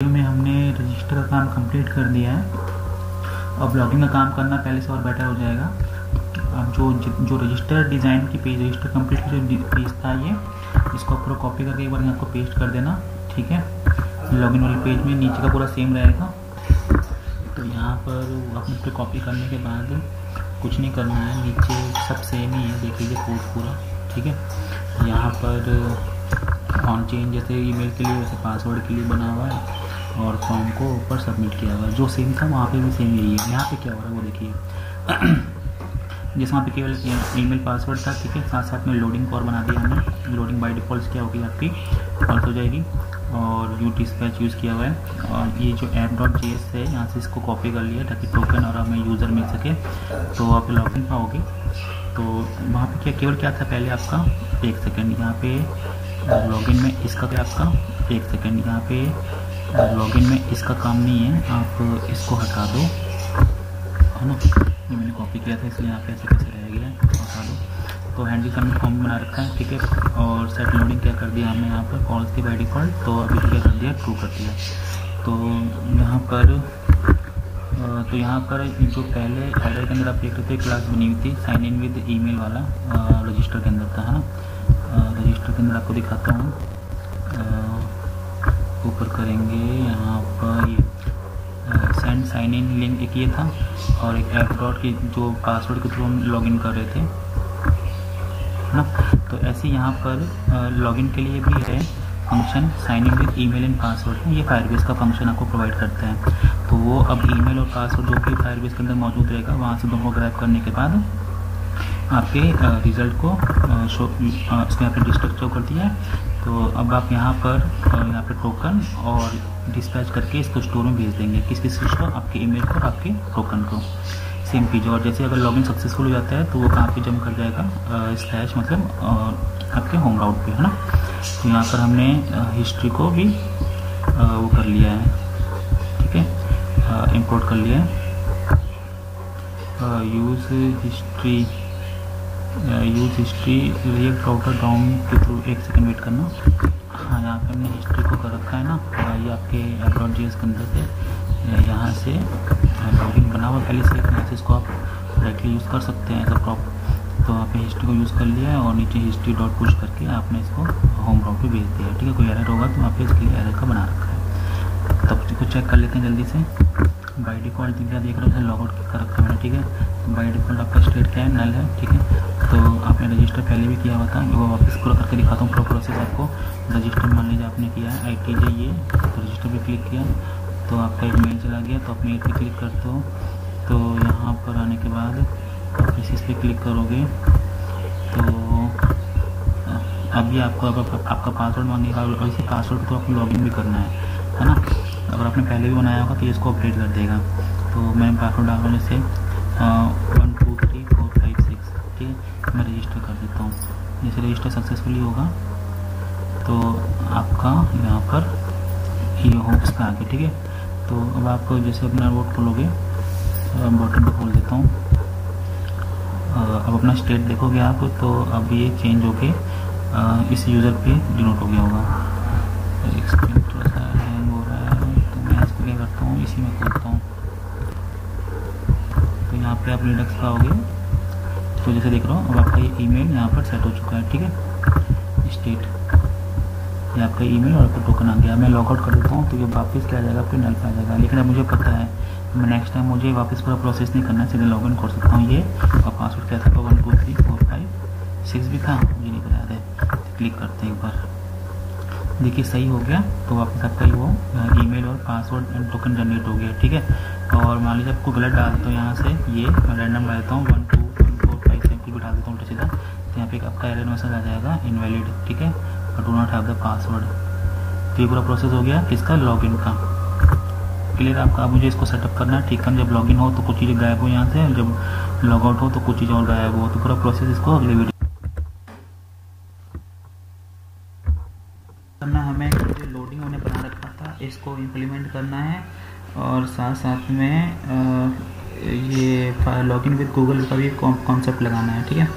में हमने रजिस्टर का काम कंप्लीट कर दिया है। अब लॉगिंग का काम करना पहले से और बेटर हो जाएगा। अब जो जो रजिस्टर डिज़ाइन की पेज रजिस्टर कंप्लीट जो पेज था ये, इसको पूरा कॉपी करके एक बार यहाँ को पेस्ट कर देना, ठीक है? लॉगिन वाले पेज में नीचे का पूरा सेम रहेगा। तो यहाँ पर आपने पे कॉपी करने के बाद कुछ नहीं करना है, नीचे सब सेम ही है, देख लीजिए कोड पूरा, ठीक है? यहाँ पर ऑन चेंज जैसे ईमेल के लिए, वैसे पासवर्ड के लिए बना हुआ है। और फॉर्म को ऊपर सबमिट किया हुआ जो सेम था, वहाँ पे भी सेम यही है। यहाँ पे क्या हो रहा है, वो देखिए। जैसे वहाँ पे केवल ईमेल पासवर्ड था, ठीक है? साथ साथ में लोडिंग और बना दिया हमने। लोडिंग बाय डिफ़ॉल्ट क्या होगी आपकी फॉल्ट हो जाएगी। और यू टी स्पैच यूज़ किया हुआ है। और ये जो ऐप डॉट जी एस है, यहाँ से इसको कॉपी कर लिया ताकि टोकन और हमें यूज़र मिल सके। तो आप लॉगिन पाओगे। तो वहाँ पे क्या, केवल क्या था पहले आपका? एक सेकेंड यहाँ पे लॉगिन में इसका क्या आपका? एक सेकेंड यहाँ पे लॉगिन में इसका काम नहीं है। आप इसको हटा दो। है ना? ये मैंने कॉपी किया था, इसलिए यहाँ पे ऐसे कैसे रह गया हटा दो। तो हैंडल कमेंट फॉर्म बना रखा है, ठीक है? और सेट लोडिंग क्या कर दिया हमने यहाँ पर? कॉल्स की बाई डिफ़ॉल्ट तो अभी क्या कर दिया ट्रू कर दिया। तो यहाँ पर तो यहाँ पर जो पहले एडर के अंदर आप देख रहे थे क्लास बनी हुई थी साइन इन विद ईमेल वाला रजिस्टर के अंदर था, है ना? रजिस्टर के अंदर आपको दिखाता हूँ। ऊपर करेंगे, यहाँ पर सेंड साइन इन लिंक एक ये था, और एक ऐप डॉट की जो पासवर्ड के थ्रू हम लॉगिन कर रहे थे ना? तो ऐसे यहाँ पर लॉगिन के लिए भी है function sign in with email and password ये फायरबेस का फ़ंक्शन आपको प्रोवाइड करता है। तो वो अब ईमेल और पासवर्ड जो भी फायरबेस के अंदर मौजूद रहेगा, वहाँ से दोनों ग्रैप करने के बाद आपके रिज़ल्ट को शो इसमें आपने डिस्ट्रक्ट शो कर दिया है। तो अब आप यहाँ पर यहाँ पर टोकन और डिस्पैच करके इसको स्टोर में भेज देंगे। किस किस चीज़ को? आपके ईमेल को आपके टोकन को। सेम चीज़। और जैसे अगर लॉगिन सक्सेसफुल हो जाता है तो वो कहाँ पे जम कर जाएगा? स्लैश मतलब आपके होम राउट पे, है ना? तो यहाँ पर हमने हिस्ट्री को भी वो कर लिया है। ठीक है? इंपोर्ट कर लिया है। Use history use history react router DOM के थ्रू एक सेकंड वेट करना। हाँ यहाँ पे हमने हिस्ट्री को कर रखा है ना। ये आपके डॉट जी के अंदर से। यहाँ से लॉगिन बना हुआ, पहले से यहाँ से इसको आप डायरेक्टली यूज़ कर सकते हैं एज अ प्रॉप तो आपने हिस्ट्री को यूज़ कर लिया है और नीचे हिस्ट्री डॉट पुश करके आपने इसको होम राउट पे भेज दिया है। ठीक है, कोई एरर होगा तो आप इसके लिए एरर का बना रखा है। तब इसको चेक कर लेते हैं जल्दी से। बाई डिफ़ॉल्ट क्या देख रहे हो लॉग आउट कर रखा है मैंने, ठीक है। तो बाई डिफ़ॉल्ट आपका स्टेट क्या है? नल है, ठीक है। तो आपने रजिस्टर पहले भी किया हुआ था, वो वापस पूरा करके दिखाता हूँ पूरा प्रोसेस आपको। रजिस्टर मान लीजिए आपने किया है आई टी जाइए तो रजिस्टर पर क्लिक किया तो आपका एक मेल चला गया तो आप मेल पर क्लिक करते हो। तो यहाँ पर आने के बाद आप इस पर क्लिक करोगे तो अभी आपको अब आपका पासवर्ड मांगेगा और इसी पासवर्ड को आपको लॉगिन भी करना है है ना? अगर आपने पहले भी बनाया होगा तो इसको अपडेट कर देगा। तो मैं पासवर्ड डालने से वन टू मैं रजिस्टर कर देता हूँ। जैसे रजिस्टर सक्सेसफुली होगा। तो आपका यहाँ पर ये होप्स पे आ गया ठीक है? तो अब आप जैसे अपना वोट खोलोगे बटन पर खोल देता हूँ। अब अपना स्टेट देखोगे आप तो अब ये चेंज होके इस यूज़र पे डिनोट हो गया होगा। एक सेकेंड थोड़ा सा हैंग हो रहा है तो मैं इसको क्या करता हूँ, इसी में खोलता हूँ। तो यहाँ पे आप लिडक्स पाओगे तो जैसे देख रहा हूँ, अब आपका ये ईमेल यहाँ पर सेट हो चुका है, ठीक है? स्टेट ये आपका ईमेल और आपका टोकन आ गया। मैं लॉग आउट कर देता हूँ तो ये वापस क्या जाएगा? आपके नल पे आ जाएगा। लेकिन अब मुझे पता है मैं नेक्स्ट टाइम मुझे वापस पूरा प्रोसेस नहीं करना है, सीधे लॉग इन कर सकता हूँ ये। और पासवर्ड क्या था? One two three four five six भी था। मुझे नहीं याद है। क्लिक करते हैं एक बार। देखिए, सही हो गया। तो वापस आपका ही वो ईमेल और पासवर्ड एंड टोकन जनरेट हो गया, ठीक है? और मान लीजिए आपको गलत डाल देता हूँ यहाँ से, ये रैंडम डाल देता हूँ वन सीधा तो यहाँ पे आपका एरर मैसेज आ जाएगा इनवैलिड ठीक है? और do not have the password तो ये पूरा प्रोसेस हो गया किसका लॉगिन का। क्लियर आपका? आप मुझे इसको सेटअप करना है, ठीक है? जब लॉगिन हो तो कुछ चीज़ें गायब हो यहाँ से जब लॉग आउट हो तो कुछ चीज़ें और गायब हो। तो पूरा प्रोसेस इसको अगले वीडियो करना हमें जो लोडिंग होने बना रखा था, इसको इम्प्लीमेंट करना है। और साथ साथ में ये लॉगिन विद गूगल का भी कॉन्सेप्ट लगाना है, ठीक है?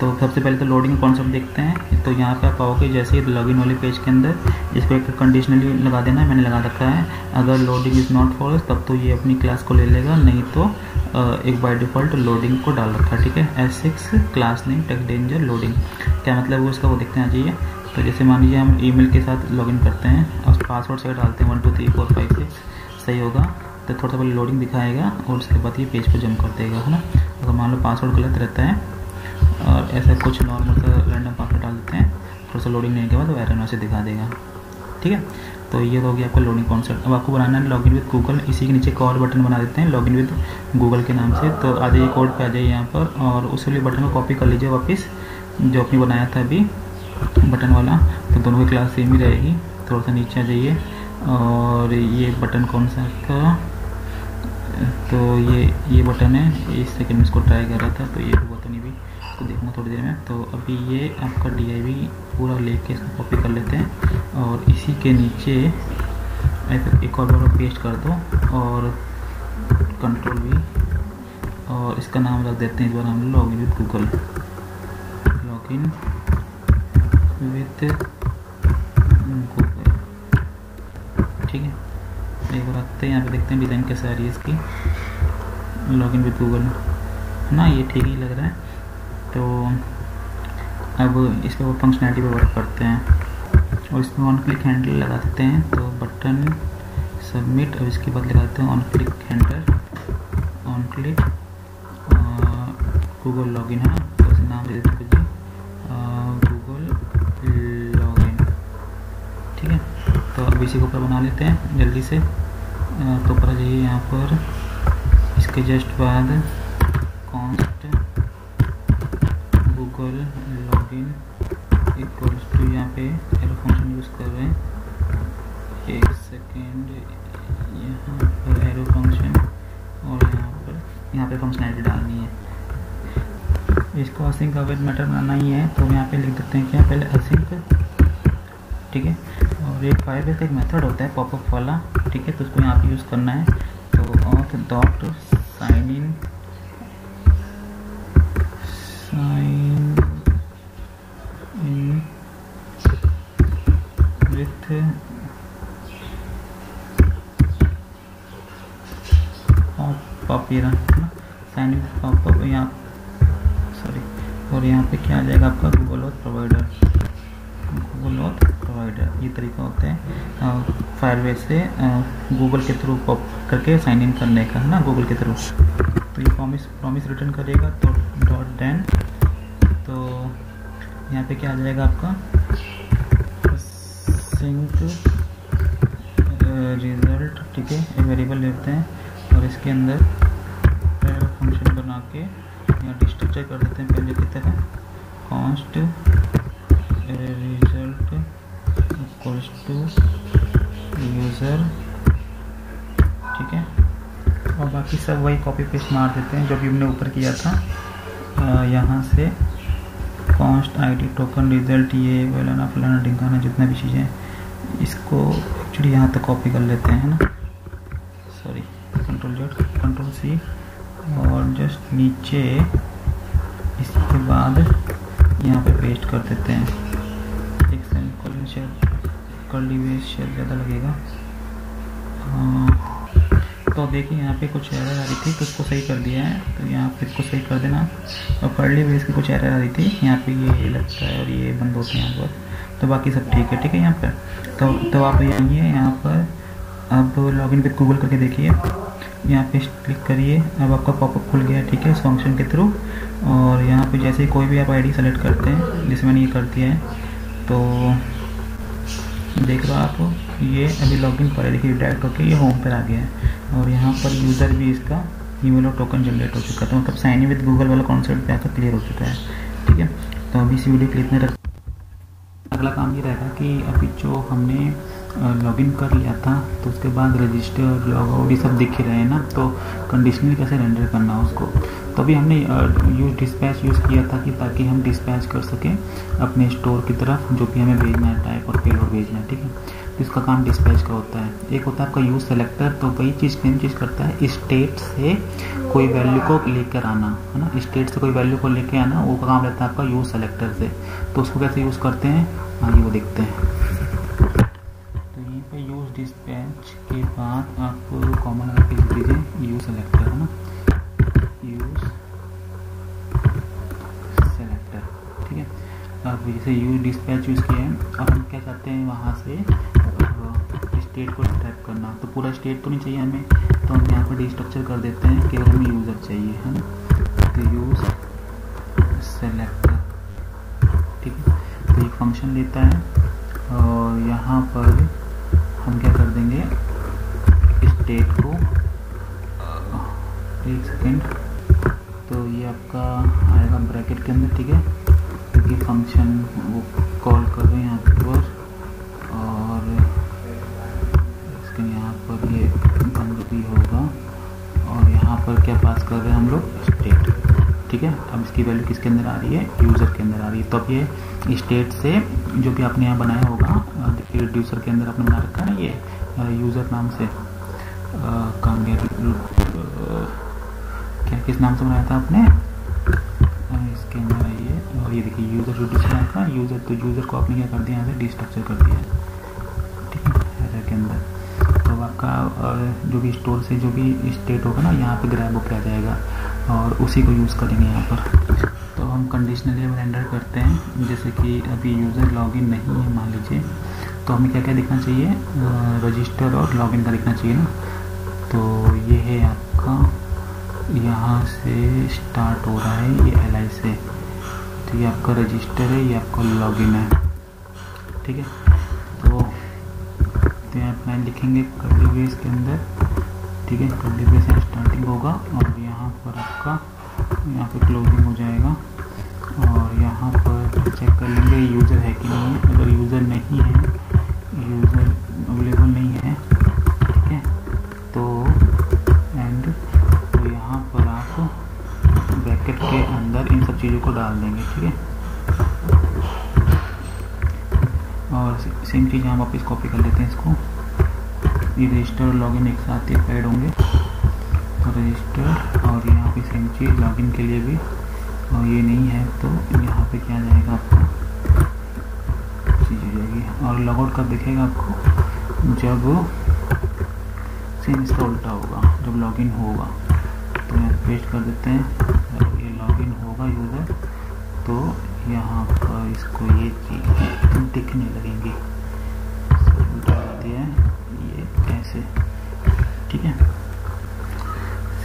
तो सबसे पहले तो लोडिंग कॉन्सेप्ट देखते हैं। तो यहाँ पे आप आओगे जैसे ही लॉगिन वाले पेज के अंदर, इसको एक कंडीशनली लगा देना है, मैंने लगा रखा है। अगर लोडिंग इज़ नॉट फॉल्स तब तो ये अपनी क्लास को ले लेगा, नहीं तो एक बाय डिफ़ॉल्ट लोडिंग को डाल रखा है, ठीक है? As six class name tech danger loading क्या मतलब वो इसका? वो देखते हैं चाहिए तो जैसे मान लीजिए हम ईमेल के साथ लॉगिन करते हैं, और पासवर्ड से डालते हैं one two three four five six सही होगा। तो थोड़ा सा पहले लोडिंग दिखाएगा और उसके बाद ये पेज पर जम कर देगा, है ना? अगर मान लो पासवर्ड गलत रहता है और ऐसा कुछ नॉर्मल सा रैंडम पासवर्ड डाल देते हैं, थोड़ा सा लोडिंग लेने के बाद वो एरर मैसेज दिखा देगा। ठीक है? तो ये तो हो गया आपका लॉगिन कॉन्सेप्ट अब आपको बनाना है लॉगिन विद गूगल इसी के नीचे एक और बटन बना देते हैं लॉगिन विद गूगल के नाम से। तो आ जाइए कोड पे आ जाइए यहाँ पर और उस लिए बटन को कॉपी कर लीजिए वापस, जो आपने बनाया था अभी बटन वाला। तो दोनों की क्लास सेम ही रहेगी। थोड़ा सा नीचे आ जाइए और ये बटन कौन सा का तो ये ये बटन है। इस सेकेंड में इसको ट्राई कर रहा था तो ये हुआ तो नहीं भी। इसको देखूँगा थोड़ी देर में। तो अभी ये आपका डीआईवी पूरा लेके इसको कॉपी कर लेते हैं। और इसी के नीचे एक और बार पेस्ट कर दो, और कंट्रोल भी और इसका नाम रख देते हैं इस बार हम log in with Google log in with Google ठीक है? रखते हैं यहाँ पे देखते हैं डिज़ाइन कैसे आ रही है इसकी। लॉग इन विद गूगल ना, ये ठीक ही लग रहा है। तो अब इस पर फंक्शनैलिटी पर वर्क करते हैं। और इसमें ऑन क्लिक हैंडल लगा देते हैं। तो बटन सबमिट और इसके बाद लगाते हैं on click handle on click Google login है तो इसे नाम दे देते गूगल लॉगिन ठीक है? तो अब इसी को ऊपर बना लेते हैं, जल्दी से। तो जाइए यहाँ पर। इसके जस्ट बाद const Google login equals to यहाँ पे एरो फ़ंक्शन यूज़ कर रहे हैं। एक सेकेंड यहाँ पर एरो फ़ंक्शन और यहाँ पर, यहाँ पे फंक्शनैलिटी डालनी है। इसको असिंक अवेट मैटर बनाना ही है तो हम यहाँ पे लिख देते हैं क्या पहले है और एक एक मेथड होता है पॉपअप वाला, ठीक है? तो उसको यहाँ पे यूज़ करना है। तो auth dot sign in sign in with pop ये रहा साइन इन पॉपअप यहाँ सॉरी और यहाँ पे क्या आ जाएगा आपका गूगल ऑथ प्रोवाइडर ये तरीका होता है। फायरवे से गूगल के थ्रू पॉप करके साइन इन करने का, है ना गूगल के थ्रू तो ये प्रॉमिस प्रॉमिस रिटर्न करेगा तो डॉट देन तो यहाँ पे क्या आ जाएगा आपका? सिंक रिज़ल्ट ठीक है वेरिएबल लेते हैं। और इसके अंदर फ़ंक्शन बना के यहाँ डिस्ट्रक्चर कर देते हैं पहले की तरह। कॉन्स्ट रिज़ल्ट टू यूज़र ठीक है? और बाकी सब वही कॉपी पेस्ट मार देते हैं, जो भी हमने ऊपर किया था। यहाँ से कॉन्स्ट आईडी टोकन रिज़ल्ट ये फलाना फलाना ढिंकाना जितना भी चीज़ें इसको एक्चुअली यहाँ तक कॉपी कर लेते हैं ना? Sorry control Z control C और जस्ट नीचे, इसके बाद यहाँ पे पेस्ट कर देते हैं। ली शेयर ज़्यादा लगेगा। तो देखिए, यहाँ पे कुछ एरर आ रही थी तो उसको सही कर दिया है। तो यहाँ पे इसको सही कर देना। और कर्ली बेस की कुछ एरर आ रही थी। यहाँ पे ये लगता है और ये बंद होते हैं यहाँ पर। तो बाकी सब ठीक है ठीक है यहाँ पर। तो तो आप आइए यहाँ पर। अब लॉगिन विद गूगल करके देखिए। यहाँ पे क्लिक करिए। अब आपका पॉपअप खुल गया, ठीक है, इस फ़ंक्शन के थ्रू और यहाँ पे जैसे कोई भी आप आईडी सेलेक्ट करते हैं, जैसे मैंने ये कर दिया है तो देख रहे हो आप ये अभी लॉगिन पर देखिए डायरेक्ट होकर ये होम पर आ गया है। और यहाँ पर यूज़र भी इसका ईमेल और टोकन जनरेट हो चुका है। तो मतलब साइन इन विद गूगल वाला कॉन्सेप्ट पे आकर क्लियर हो चुका है। ठीक है? तो अभी इसी वीडियो क्लिप में रख अगला काम ये रहेगा कि अभी जो हमने लॉगिन कर लिया था तो उसके बाद रजिस्टर लॉग आउट ये सब दिख ही रहे हैं ना? तो कंडीशनली कैसे रेंडर करना है उसको? तो अभी हमने यूज़ डिस्पैच यूज़ किया था कि ताकि हम डिस्पैच कर सकें अपने स्टोर की तरफ़ जो कि हमें भेजना है टाइप और पेलोड भेजना है, ठीक है? तो इसका काम डिस्पैच का होता है। एक होता है आपका यूज़ सेलेक्टर तो वही चीज़ सेम चीज़ करता है स्टेट से कोई वैल्यू को लेकर आना, है ना? स्टेट से कोई वैल्यू को लेकर आना, वो काम रहता है आपका यूज़ सेलेक्टर से। तो उसको कैसे यूज़ करते हैं? आगे वो देखते हैं। तो यहीं पर यूज़ डिस्पैच के बाद आप कॉमन करके लिख दीजिए यूज़ सेलेक्टर है ना? यूज़ सेलेक्टर ठीक अब जैसे यूज़ डिस्पैच यूज़ किया है। अब हम क्या चाहते हैं वहाँ से स्टेट को टाइप करना। तो पूरा स्टेट तो नहीं चाहिए हमें तो हम यहाँ पर डिस्ट्रक्चर कर देते हैं केवल हमें यूज़र चाहिए, है ना? तो यूज़ सेलेक्टर ठीक है? तो एक फ़ंक्शन लेता है, और यहाँ पर हम क्या कर देंगे स्टेट को एक सेकेंड तो ये आपका आएगा ब्रैकेट के अंदर, ठीक है? क्योंकि फ़ंक्शन वो कॉल कर रहे हैं यहाँ पर और इसके यहाँ पर ये बंद भी होगा और यहाँ पर क्या पास कर रहे हैं हम लोग? स्टेट ठीक है? अब इसकी वैल्यू किसके अंदर आ रही है? यूज़र के अंदर आ रही है। तो अब ये स्टेट से जो भी आपने यहाँ बनाया होगा रिड्यूसर के अंदर आपने बना रखा है ये यूज़र नाम से। कहाँ क्या, किस नाम से बनाया था आपने? ये देखिए यूज़र रिड्यूसर बनाया था यूज़र तो यूज़र को आपने क्या कर दिया, यहाँ से डिस्ट्रक्चर कर दिया ठीक है के अंदर। तो आपका जो भी स्टोर से जो भी स्टेट होगा ना, यहाँ पे ग्रैब होकर आ जाएगा, और उसी को यूज़ करेंगे यहाँ पर। तो हम कंडीशनली रेंडर करते हैं, जैसे कि अभी यूज़र लॉगिन नहीं है, मान लीजिए। तो हमें क्या क्या दिखना चाहिए? रजिस्टर और लॉगिन का दिखना चाहिए ना। तो ये है आपका, यहाँ से स्टार्ट हो रहा है ये एल से तो ये आपका रजिस्टर है, ये आपका लॉगिन है। ठीक है? तो तो यहाँ अपना लिखेंगे कर्ली ब्रेस के अंदर। ठीक है? कर्ली यहाँ स्टार्टिंग होगा और यहाँ पर आपका, यहाँ पे क्लोजिंग हो जाएगा। और यहाँ पर चेक कर लेंगे यूज़र है कि नहीं है अगर यूज़र नहीं है यूज़र अवेलेबल नहीं है ठीक है तो एंड तो यहाँ पर आप ब्रैकेट के अंदर इन सब चीज़ों को डाल देंगे ठीक है और सेम चीज़ यहाँ वापस कॉपी कर लेते हैं इसको ये रजिस्टर और लॉगिन एक साथ ही ऐड होंगे। तो रजिस्टर और यहाँ पे सेम चीज़, लॉगिन के लिए भी। और ये नहीं है तो यहाँ पे क्या जाएगा आपको? चीज़ हो जाएगी। और लॉगआउट कब दिखेगा आपको? जब सेम इसका उल्टा होगा, जब लॉगिन होगा। तो यहाँ पेस्ट कर देते हैं। जब ये लॉगिन होगा यूज़र तो यहाँ पर इसको ये चीज़ दिखने लगेंगी उल्टा कर दिया है ये कैसे ठीक है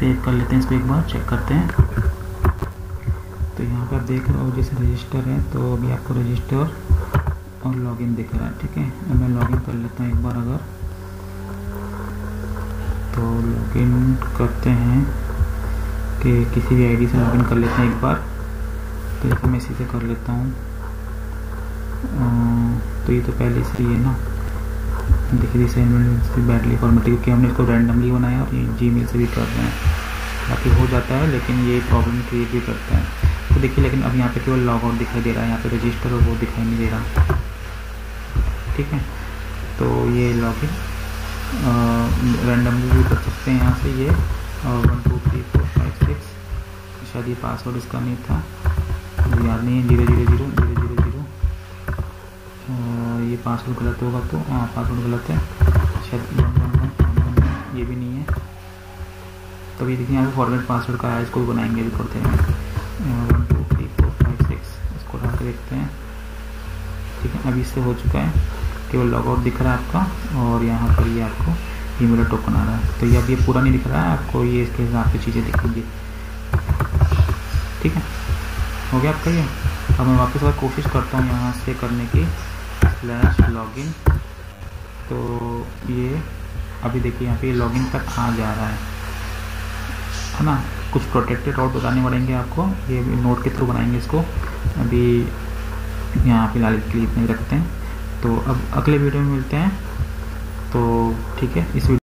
सेव कर लेते हैं इसको एक बार चेक करते हैं। तो यहाँ पर देख रहे हो, जैसे रजिस्टर है तो अभी आपको रजिस्टर और लॉगिन दिख रहा है, ठीक है? अब मैं लॉगिन कर लेता हूँ एक बार अगर। तो लॉगिन करते हैं कि किसी भी आईडी से लॉगिन कर लेते हैं एक बार। तो मैं इसी से कर लेता हूँ। तो ये तो पहले से ही है ना? देखिए असाइनमेंट बैडली फॉर्मेटिव क्योंकि हमने इसको रैंडमली बनाया और जी से भी कर रहे हैं। बाकी हो जाता है, लेकिन ये प्रॉब्लम क्रिएट भी करता है। तो देखिए, लेकिन अब यहाँ पे केवल लॉग आउट दिखाई दे रहा है, यहाँ पे रजिस्टर और वो दिखाई नहीं दे रहा। ठीक है? तो ये लॉगिन रैंडमली भी कर सकते हैं यहाँ से ये one two three four five six शायद ये पासवर्ड इसका नहीं था। याद नहीं है, ज़ीरो ज़ीरो ज़ीरो। ये पासवर्ड गलत होगा तो हाँ पासवर्ड गलत है। शायद ये भी नहीं है तो ये देखिए, यहाँ पे फॉरवर्ड पासवर्ड का है, इसको भी बनाएँगे भी करते हैं one two three four five six इसको डाल के देखते हैं। ठीक है, अभी इससे हो चुका है। केवल लॉगआउट दिख रहा है आपका, और यहाँ पर ये आपको ई ईमेल टोकन आ रहा है। तो ये अब ये पूरा नहीं दिख रहा है, आपको ये इसके हिसाब से चीज़ें दिखेंगी। ठीक है, हो गया आपका ये? अब मैं वापस बार कोशिश करता हूँ यहाँ से करने की स्लैश लॉगिन तो ये, अभी देखिए यहाँ पे लॉगिन तक आ जा रहा है। है ना? कुछ प्रोटेक्टेड रोड बताने पड़ेंगे आपको। ये नोट के थ्रू बनाएँगे इसको। अभी यहाँ फ़िलहाल के लिए इतने रखते हैं। तो अब अगले वीडियो में मिलते हैं। तो ठीक है, इस वीडियो